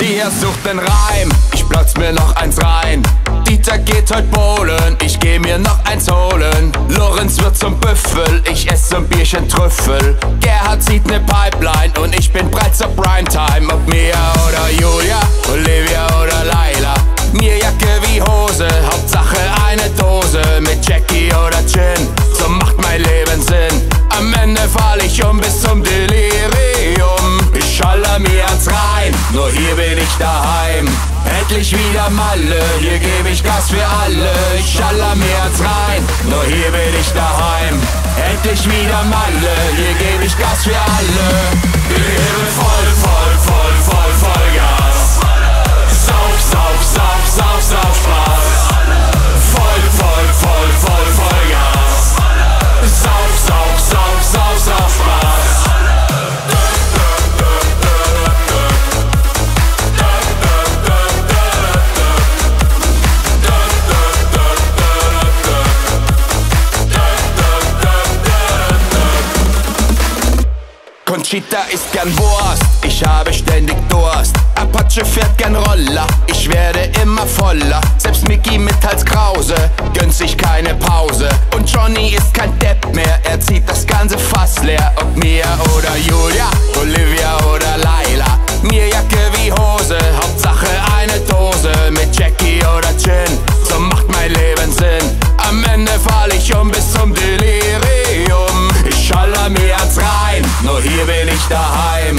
Ihr sucht den Reim, ich platz mir noch eins rein. Dieter geht heute bowlen, ich geh mir noch eins holen. Lorenz wird zum Büffel, ich ess ein Bierchen Trüffel. Gerhard zieht ne Pipeline und ich bin bereit zur Primetime. Ob Mia oder Julia, Olivia oder Laila. Mir Jacke wie Hose, Hauptsache eine Dose. Mit Jackie oder Gin, nur hier bin ich daheim. Endlich wieder Malle, hier gebe ich Gas für alle. Ich schaller mir ans rein, nur hier bin ich daheim. Endlich wieder Malle, hier gebe ich Gas für alle. Wir voll, voll, voll, Conchita isst gern Wurst, ich habe ständig Durst. Apache fährt gern Roller, ich werde immer voller. Selbst Mickey mit Hals Krause gönnt sich keine Pause. Und Johnny ist kein Depp mehr, ans rein, nur hier bin ich daheim.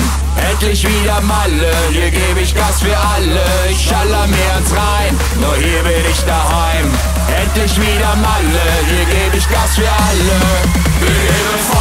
Endlich wieder Malle, hier gebe ich Gas für alle. Ich schaller mir ans rein, nur hier bin ich daheim. Endlich wieder Malle, hier gebe ich Gas für alle. Wir geben